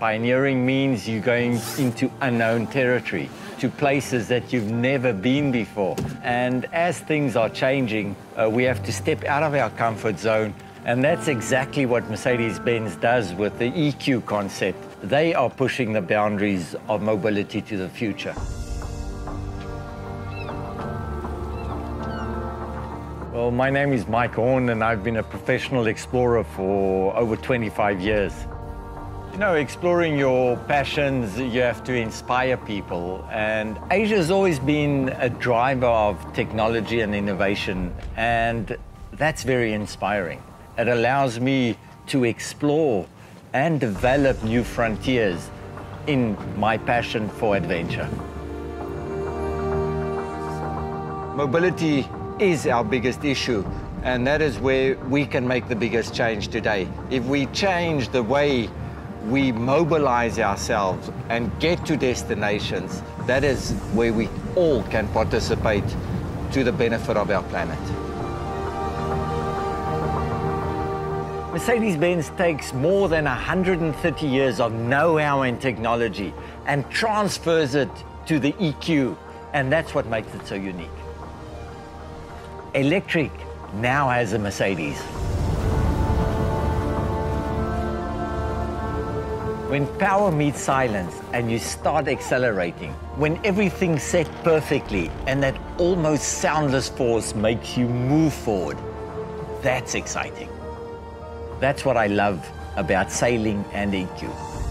Pioneering means you're going into unknown territory, to places that you've never been before. And as things are changing, uh, we have to step out of our comfort zone. And that's exactly what Mercedes-Benz does with the EQ concept. They are pushing the boundaries of mobility to the future. Well, my name is Mike Horn, and I've been a professional explorer for over 25 years. You know, exploring your passions, you have to inspire people. And Asia has always been a driver of technology and innovation, and that's very inspiring. It allows me to explore and develop new frontiers in my passion for adventure. Mobility is our biggest issue, and that is where we can make the biggest change today. If we change the way we mobilize ourselves and get to destinations, that is where we all can participate to the benefit of our planet. Mercedes-Benz takes more than 130 years of know-how and technology and transfers it to the EQ, and that's what makes it so unique. Electric now has a Mercedes. When power meets silence and you start accelerating, when everything's set perfectly and that almost soundless force makes you move forward, that's exciting. That's what I love about sailing and EQ.